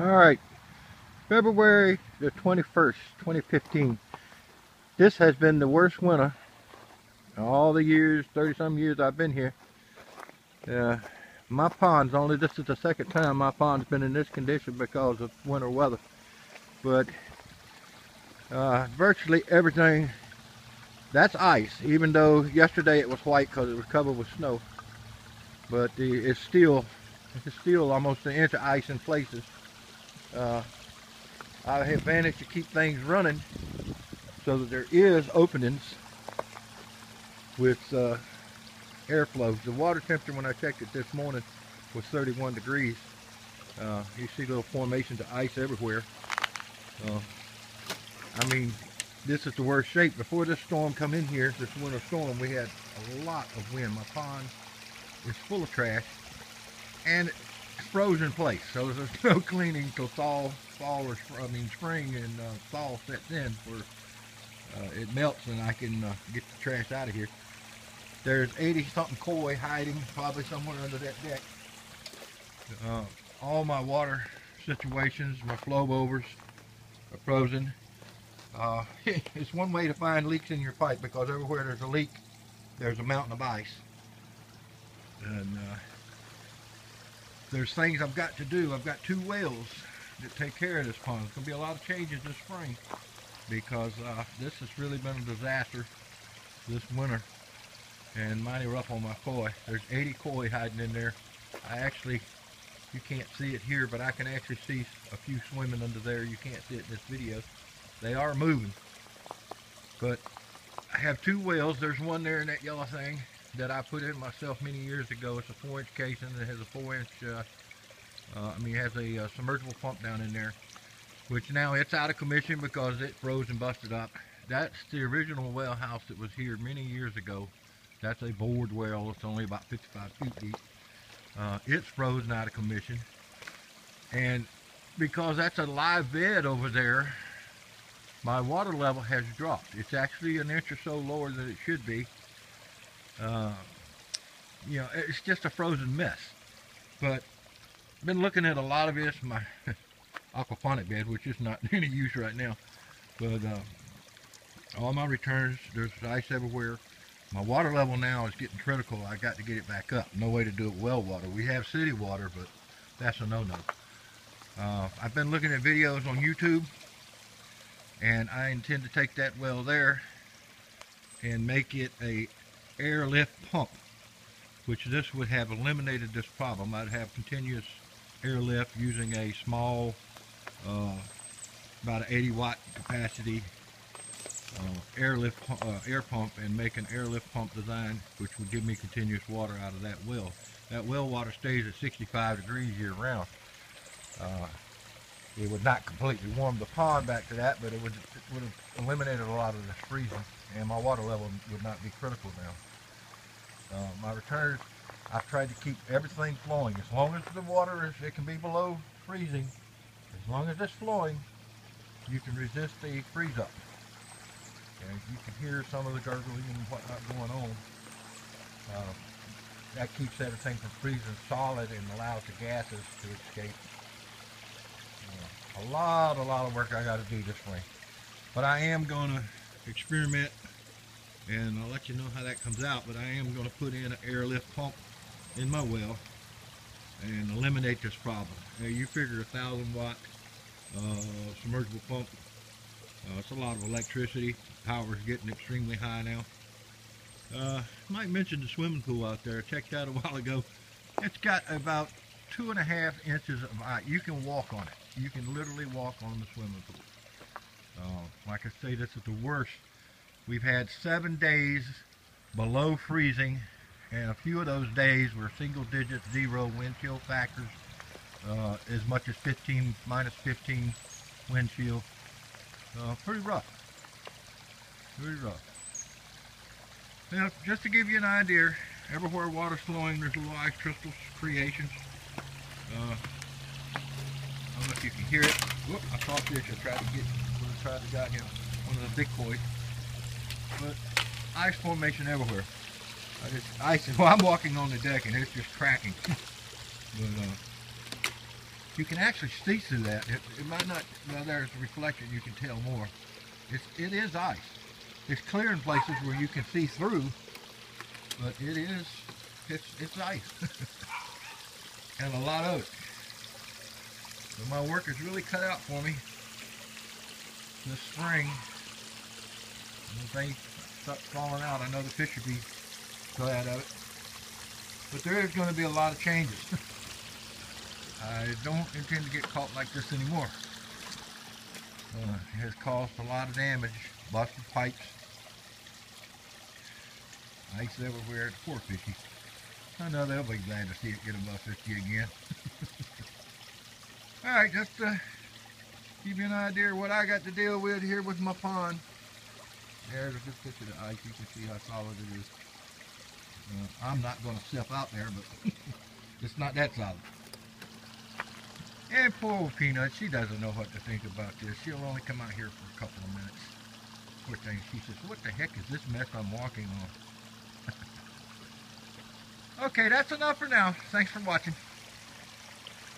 All right, February the 21st, 2015. This has been the worst winter all the years, 30 some years I've been here. Uh, my pond's only, this is the second time my pond's been in this condition because of winter weather. But uh, virtually everything, that's ice, even though yesterday it was white because it was covered with snow. But the, it's still, it's still almost an inch of ice in places uh, I have managed to keep things running so that there is openings with uh, airflow. The water temperature when I checked it this morning was 31 degrees. Uh, you see little formations of ice everywhere. Uh, I mean, this is the worst shape. Before this storm come in here, this winter storm, we had a lot of wind. My pond is full of trash and frozen place, so there's no cleaning till fall, fall or I mean spring and uh, fall sets in where uh, it melts and I can uh, get the trash out of here. There's 80 something koi hiding probably somewhere under that deck. Uh, all my water situations, my flow overs are frozen. Uh, it's one way to find leaks in your pipe because everywhere there's a leak, there's a mountain of ice. And uh, there's things I've got to do. I've got two wells that take care of this pond. There's going to be a lot of changes this spring because uh, this has really been a disaster this winter and mighty rough on my koi. There's 80 koi hiding in there. I actually, you can't see it here, but I can actually see a few swimming under there. You can't see it in this video. They are moving. But I have two wells. There's one there in that yellow thing that I put in myself many years ago. It's a four inch casing that has a four inch, uh, uh, I mean, it has a uh, submersible pump down in there, which now it's out of commission because it froze and busted up. That's the original well house that was here many years ago. That's a bored well. It's only about 55 feet deep. Uh, it's frozen out of commission. And because that's a live bed over there, my water level has dropped. It's actually an inch or so lower than it should be uh, you know, it's just a frozen mess. But I've been looking at a lot of this, my aquaponic bed, which is not any use right now. But uh, all my returns, there's ice everywhere. My water level now is getting critical. I got to get it back up. No way to do it well water. We have city water, but that's a no-no. Uh, I've been looking at videos on YouTube, and I intend to take that well there and make it a airlift pump, which this would have eliminated this problem. I'd have continuous airlift using a small, uh, about an 80 watt capacity uh, airlift uh, air pump and make an airlift pump design, which would give me continuous water out of that well. That well water stays at 65 degrees year round. Uh, it would not completely warm the pond back to that, but it would, it would have eliminated a lot of this freezing, and my water level would not be critical now. Uh, my returns, I've tried to keep everything flowing. As long as the water is, it can be below freezing. As long as it's flowing, you can resist the freeze up. And you can hear some of the gurgling and whatnot going on. Uh, that keeps everything from freezing solid and allows the gases to escape. Uh, a lot, a lot of work I got to do this way. But I am going to experiment and I'll let you know how that comes out but I am going to put in an airlift pump in my well and eliminate this problem. Now you figure a thousand watt uh, submersible pump uh, it's a lot of electricity power is getting extremely high now. Uh, might mention the swimming pool out there. I checked out a while ago. It's got about two and a half inches of ice. You can walk on it. You can literally walk on the swimming pool. Uh, like I say this is the worst We've had seven days below freezing, and a few of those days were single digit zero wind chill factors, uh, as much as 15, minus 15 wind chill. Uh, pretty rough. Pretty rough. Now, just to give you an idea, everywhere water's flowing, there's little ice crystals creations. Uh, I don't know if you can hear it. Whoop, I saw fish. I tried to get, I tried to got him, one of the big koi but ice formation everywhere. I just ice. Well, I'm walking on the deck and it's just cracking. but uh, you can actually see through that. It, it might not, well, there's a reflection, you can tell more. It's, it is ice. It's clear in places where you can see through, but it is, it's, it's ice. and a lot of it. So my work is really cut out for me this spring. If they start falling out, I know the fish will be glad of it. But there is going to be a lot of changes. I don't intend to get caught like this anymore. Uh, it has caused a lot of damage, busted pipes, ice everywhere. Poor fishy. I know they'll be glad to see it get above 50 again. Alright, just to give you an idea of what I got to deal with here with my pond. There's a good picture of ice. You can see how solid it is. Uh, I'm not going to step out there, but it's not that solid. And poor old Peanut, she doesn't know what to think about this. She'll only come out here for a couple of minutes. Poor thing, she says, what the heck is this mess I'm walking on? okay, that's enough for now. Thanks for watching.